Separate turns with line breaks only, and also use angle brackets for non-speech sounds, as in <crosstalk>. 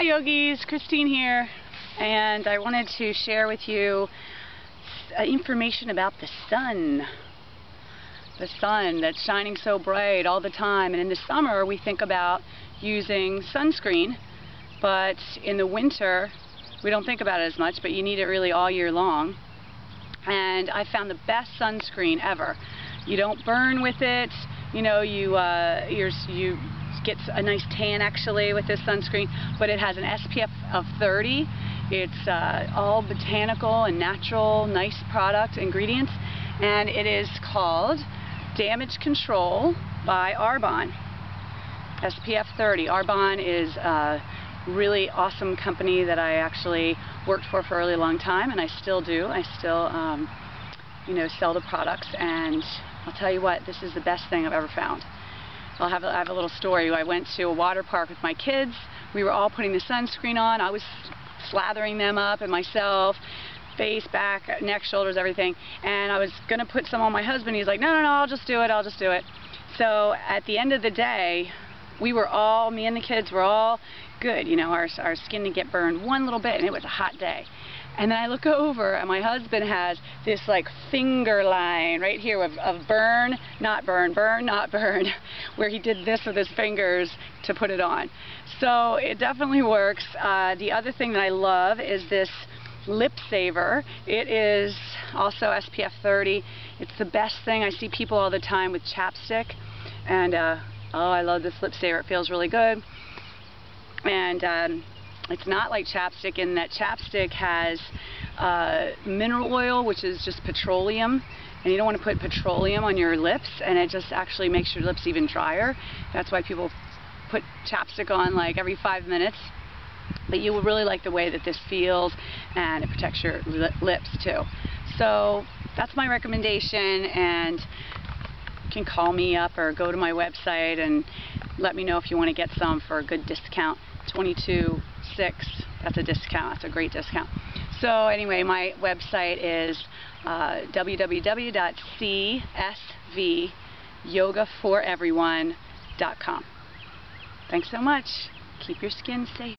Hi yogis, Christine here and I wanted to share with you uh, information about the sun. The sun that's shining so bright all the time and in the summer we think about using sunscreen but in the winter we don't think about it as much but you need it really all year long and I found the best sunscreen ever. You don't burn with it, you know, you, uh, you gets a nice tan actually with this sunscreen, but it has an SPF of 30. It's uh, all botanical and natural, nice product ingredients, and it is called Damage Control by Arbonne. SPF 30. Arbonne is a really awesome company that I actually worked for for a really long time, and I still do. I still, um, you know, sell the products, and I'll tell you what, this is the best thing I've ever found. I'll have a, I have a little story. I went to a water park with my kids. We were all putting the sunscreen on. I was slathering them up and myself, face, back, neck, shoulders, everything. And I was going to put some on my husband. He's like, no, no, no, I'll just do it. I'll just do it. So at the end of the day, we were all, me and the kids were all good. You know, our, our skin didn't get burned one little bit, and it was a hot day. And then I look over and my husband has this like finger line right here of, of burn, not burn, burn, not burn, <laughs> where he did this with his fingers to put it on. So it definitely works. Uh, the other thing that I love is this lip saver. It is also SPF 30. It's the best thing. I see people all the time with chapstick and uh, oh I love this lip saver. It feels really good. And um, it's not like chapstick in that chapstick has uh, mineral oil, which is just petroleum, and you don't want to put petroleum on your lips, and it just actually makes your lips even drier. That's why people put chapstick on like every five minutes. But you will really like the way that this feels, and it protects your li lips too. So that's my recommendation, and can call me up or go to my website and let me know if you want to get some for a good discount. 22 six. That's a discount. That's a great discount. So anyway, my website is uh, www.csvyogaforeveryone.com. Thanks so much. Keep your skin safe.